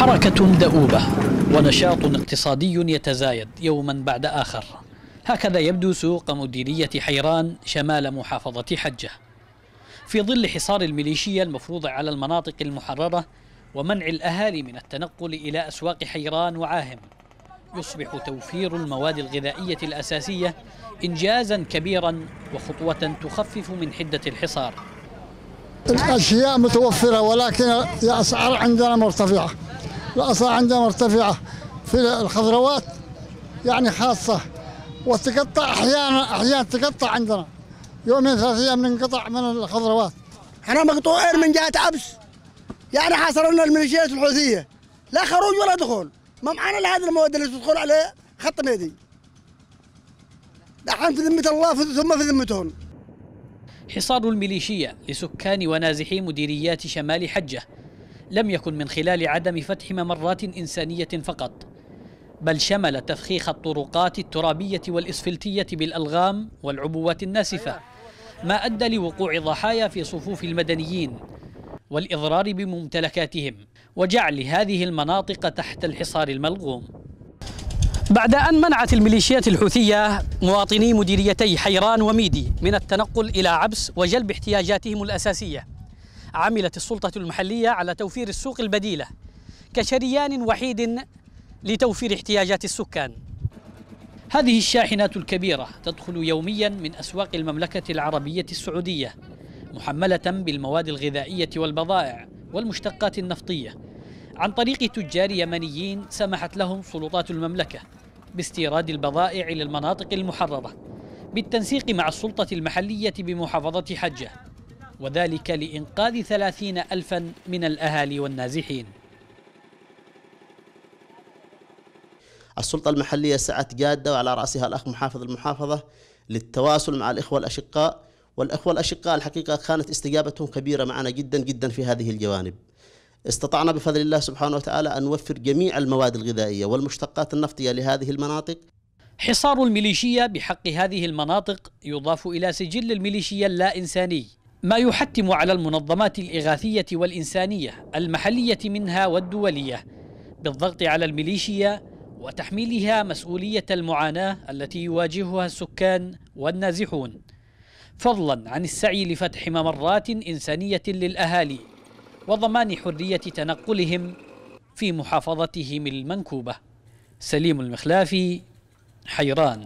حركة دؤوبة ونشاط اقتصادي يتزايد يوما بعد آخر. هكذا يبدو سوق مديرية حيران شمال محافظة حجة. في ظل حصار الميليشيا المفروض على المناطق المحررة ومنع الأهالي من التنقل إلى أسواق حيران وعاهم يصبح توفير المواد الغذائية الأساسية إنجازا كبيرا وخطوة تخفف من حدة الحصار. الأشياء متوفرة ولكن الأسعار عندنا مرتفعة. الأسعار عندنا مرتفعة في الخضروات يعني خاصة وتقطع أحيانا أحيانا تقطع عندنا. يومين ثلاث أيام ننقطع من الخضروات. إحنا مقطوعين من جهة عبس يعني حاصرنا الميليشيات الحوثية. لا خروج ولا دخول. ما معنا لهذه المواد اللي تدخل عليه خط ميدي. دحين في ذمة الله ثم في ذمتهم حصار الميليشيا لسكان ونازحي مديريات شمال حجة لم يكن من خلال عدم فتح ممرات إنسانية فقط بل شمل تفخيخ الطرقات الترابية والإسفلتية بالألغام والعبوات الناسفة ما أدى لوقوع ضحايا في صفوف المدنيين والإضرار بممتلكاتهم. وجعل هذه المناطق تحت الحصار الملغوم. بعد أن منعت الميليشيات الحوثية مواطني مديريتي حيران وميدي من التنقل إلى عبس وجلب احتياجاتهم الأساسية عملت السلطة المحلية على توفير السوق البديلة كشريان وحيد لتوفير احتياجات السكان. هذه الشاحنات الكبيرة تدخل يوميا من أسواق المملكة العربية السعودية محملة بالمواد الغذائية والبضائع والمشتقات النفطية عن طريق تجار يمنيين سمحت لهم سلطات المملكة باستيراد البضائع إلى المناطق المحررة بالتنسيق مع السلطة المحلية بمحافظة حجة. وذلك لإنقاذ ثلاثين ألفا من الأهالي والنازحين. السلطة المحلية سعت جادة وعلى رأسها الأخ محافظ المحافظة للتواصل مع الإخوة الأشقاء والإخوة الأشقاء الحقيقة كانت استجابتهم كبيرة معنا جدا جدا في هذه الجوانب. استطعنا بفضل الله سبحانه وتعالى أن نوفر جميع المواد الغذائية والمشتقات النفطية لهذه المناطق. حصار الميليشيا بحق هذه المناطق يضاف إلى سجل الميليشيا اللا إنساني. ما يحتم على المنظمات الإغاثية والإنسانية المحلية منها والدولية بالضغط على الميليشيا وتحميلها مسؤولية المعاناة التي يواجهها السكان والنازحون. فضلا عن السعي لفتح ممرات إنسانية للأهالي وضمان حرية تنقلهم في محافظتهم المنكوبة. سليم المخلافي حيران.